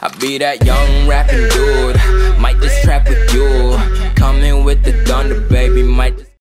I be that young rapping dude.